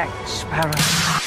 Jack Sparrow.